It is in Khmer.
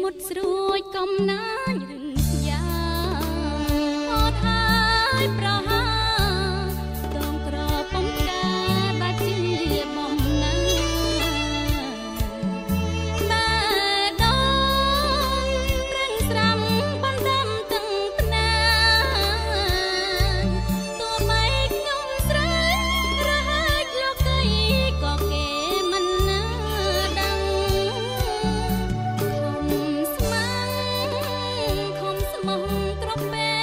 មុតស្រួយកំណា of.